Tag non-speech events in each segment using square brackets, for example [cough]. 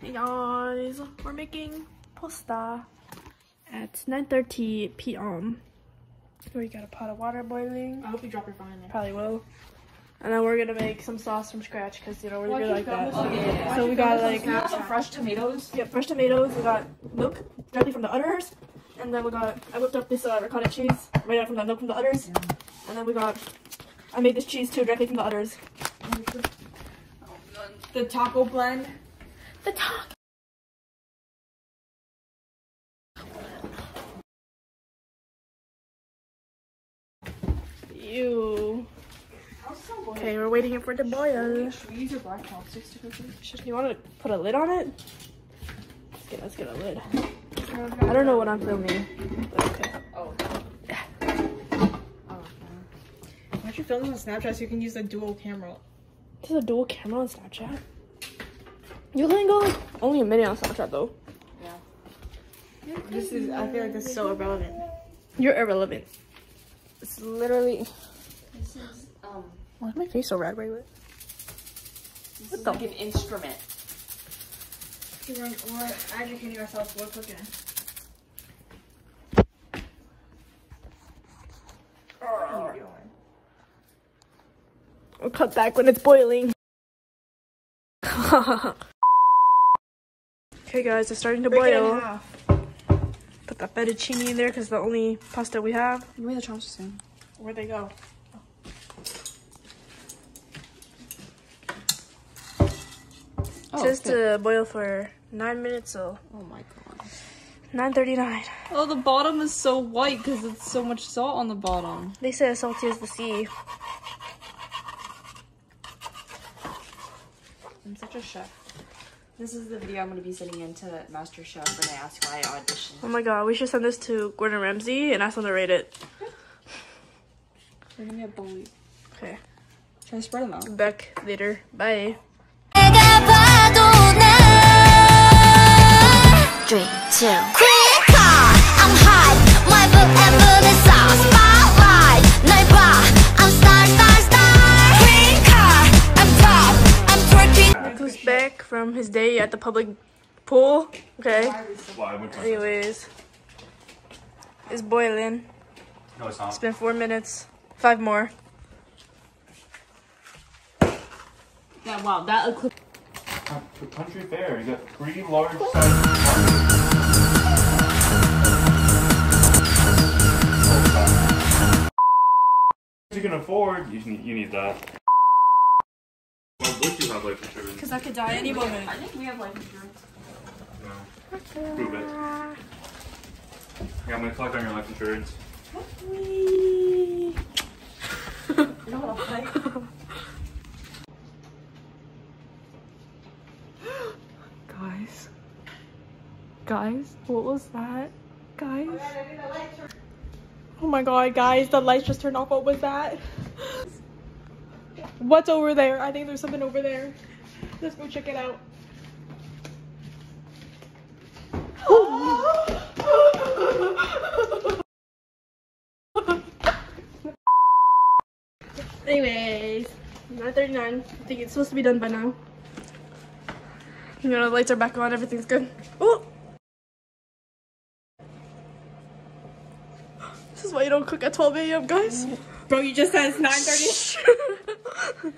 Hey guys, we're making pasta at 9.30 p.m. We got a pot of water boiling. I hope you drop your phone in there. Probably will. And then we're gonna make some sauce from scratch because you know we're really like that. Oh, yeah, yeah. So we got like Some fresh tomatoes. yeah, fresh tomatoes. We got milk directly from the udders, and then we got I whipped up this uh, ricotta cheese right out from the milk from the udders, and then we got I made this cheese too directly from the udders. The taco blend. The taco. Ew. Okay, we're waiting for the to boil. Should we use your black chopsticks to cook this? Should you want to put a lid on it? Let's get let's get a lid. I don't know what I'm filming. But okay. Oh. Why don't you film this on Snapchat so you can use the dual camera? This is a dual camera on Snapchat. You can go like only a minute on Snapchat though. Yeah. This is, I feel like this is so irrelevant. You're irrelevant. It's literally. This is, um, Why is my face so red? Wait, wait. this What is the- like an instrument. We're, we're educating ourselves, we're cooking. What are you doing? I'll cut back when it's boiling. [laughs] okay, guys, it's starting to Break it in boil. half. Put that fettuccine in there because the only pasta we have. Give me the chopsticks in. Where'd they go? Oh, Just to boil for nine minutes, so Oh my god. 9:39. Oh, the bottom is so white because it's so much salt on the bottom. They say as salty as the sea. I'm such a chef. This is the video I'm going to be sending into MasterChef when I ask why I auditioned. Oh my god, we should send this to Gordon Ramsay and ask him to rate it. You're going to get bullied. Okay. Try to spread them out. Back later. Bye. Three, two. At the public pool? Okay. Well, I went to Anyways, it's boiling. No, it's not. It's been four minutes. Five more. Yeah, wow, that eclipse. The country fair. You got three large sized. You can afford. You need, you need that. Well, would you have life insurance? Because I could die any moment. I think we have life insurance. No. Prove it. Yeah, I'm gonna collect on your life insurance. Whee! [gasps] Guys. Guys, what was that? Guys? Oh my god, guys, the lights just turned off. What was that? What's over there? I think there's something over there. Let's go check it out. Anyways, 9.39. I think it's supposed to be done by now. You know, the lights are back on, everything's good. Oh! This is why you don't cook at 12 a.m., guys. Bro, you just said it's 9.30.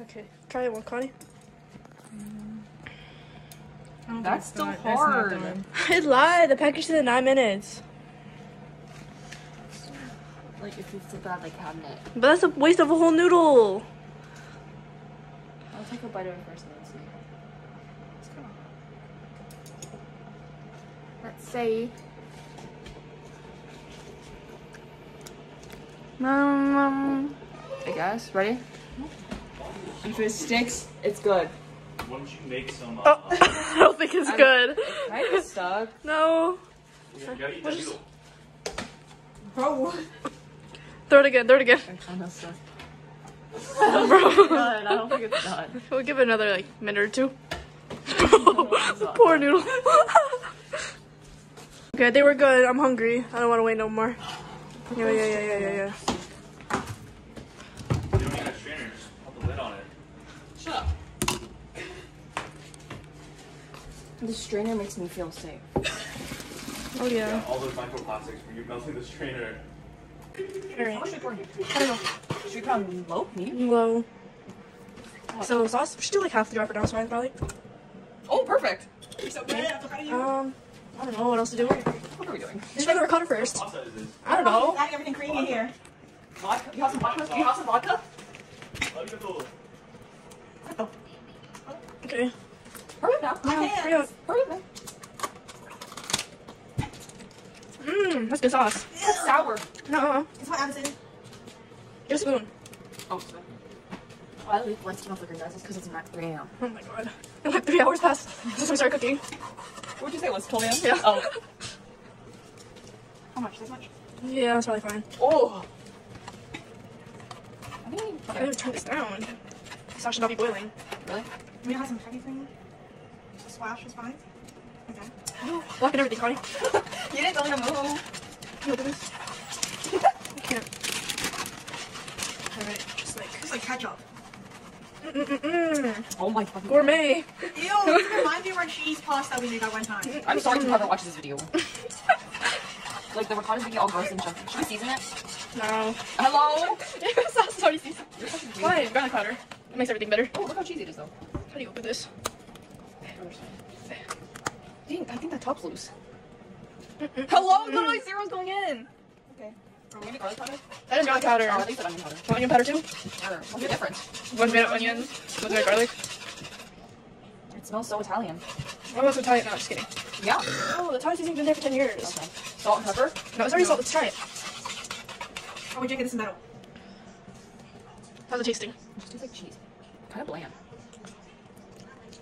[laughs] okay, try it one, Connie. That's still hard. [laughs] I lied. The package said nine minutes. Like, if you flip out the cabinet. But that's a waste of a whole noodle. I'll take a bite of it first and then see. Let's say. Um, I guess. Ready? If it sticks, it's good. Why don't you make some? Uh, oh, [laughs] I don't think it's good. Kind of stuck. No. you gotta eat that noodle. Bro. Throw it again. Throw it again. It kind of stuck. [laughs] Bro. Done. I don't think it's done. We'll give it another like minute or two. [laughs] Poor noodle. okay, they were good. I'm hungry. I don't want to wait no more. Yeah, yeah, yeah, yeah, yeah, yeah. You don't need a strainer. Just put the lid on it. Shut up. This strainer makes me feel safe. [coughs] Oh yeah. All those microplastics from you melting this trainer. Alright. How should we pour? I don't know. Should we put on low? Medium? Low. So sauce, we should do like half the jar for down fine probably. Oh, perfect. Um, I don't know what else to do. What are we doing? Just make the ricotta first. Pasta is this. I don't know. Adding everything creamy in here. Vodka? You have some vodka? Do you have some vodka? Okay. Hurry up now. Now, hurry up. Hurry up. Mmm, that's good sauce. It's sour. No, It's what Addison. get a spoon. Oh, sorry. Oh, I leave lights off flickering, guys. It's because it's not 3 a.m. Oh my god. Like three hours passed since we started cooking. What'd you say it was 12 a.m.? Yeah. Oh. How much? This much? Yeah, that's probably fine. Oh. I think I okay. gotta turn this down. Sauce should not be boiling. Really? We have some heavy thing. A splash is fine. Okay. [gasps] Blocking everything, Connie. You didn't tell me to move. Can you open this? [laughs] I can't. Alright, just like. It's like ketchup. Mm-mm-mm. Oh my fucking Gourmet. Ew, [laughs] this reminds me of our cheese pasta we made that one time. I'm sorry to whoever watches this video. [laughs] like the ricotta's making all gross and chunky. Should we season it? No. Hello? sauce is already seasoned. You're fucking weird. Fine, garlic powder. It makes everything better. Oh, look how cheesy it is though. How do you open this? Dang, I think that top's loose. Hello? Literally zero's going in. Okay. Are we gonna garlic powder? That is garlic powder. Oh, I think it's onion powder. Onion powder too? Powder. What's the difference? One minute onion, one minute garlic. It smells so Italian. Oh, what was Italian? No, just kidding. Yeah. Oh, the Italian seasoning's been there for 10 years. Okay. Salt and pepper. No, it's already salt. Let's try it. Oh, we drinking this in metal. How's it tasting? It just tastes like cheese. Kind of bland.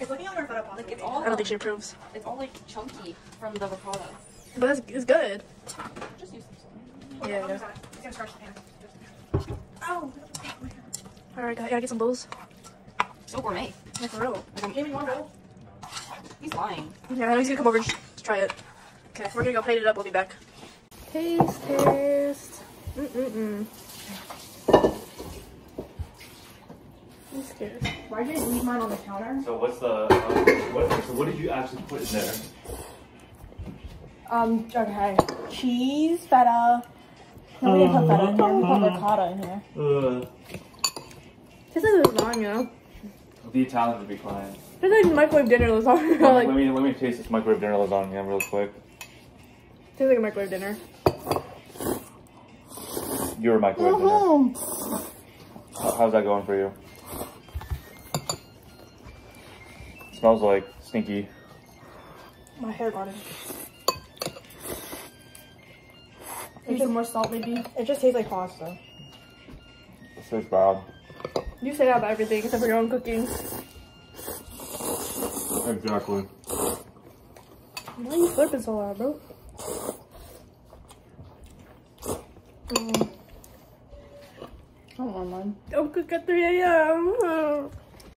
It's looking on our Like like it's all I don't think she approves. it's all like chunky from the ricotta. But that's, it's good. Just use some salt. Yeah, yeah. It's gonna scratch the pan. Oh, Alright, gotta get some bowls. So gourmet. Yeah, for real. give me one bowl. He's lying. Yeah, I know he's gonna come over to try it. Okay, we're gonna go plate it up. We'll be back. Taste, taste. Mm-mm-mm. I'm Why did you leave mine on the counter? So what's the uh, what? So what did you actually put in there? Um, okay. Cheese, feta. No, we didn't put feta in here. We put ricotta in here. Uh, Tastes like lasagna. the Italians would be crying. Tastes like microwave dinner lasagna. Let, like, let me let me taste this microwave dinner lasagna real quick. tastes like a microwave dinner. Your microwave dinner. How's that going for you? Smells like stinky. My hair got it. Need some more salt, maybe. It just tastes like pasta. It's so bad. You say that about everything except for your own cooking. Exactly. Why are you flipping so loud, bro? Mm. I don't want mine. Don't cook at 3 a.m.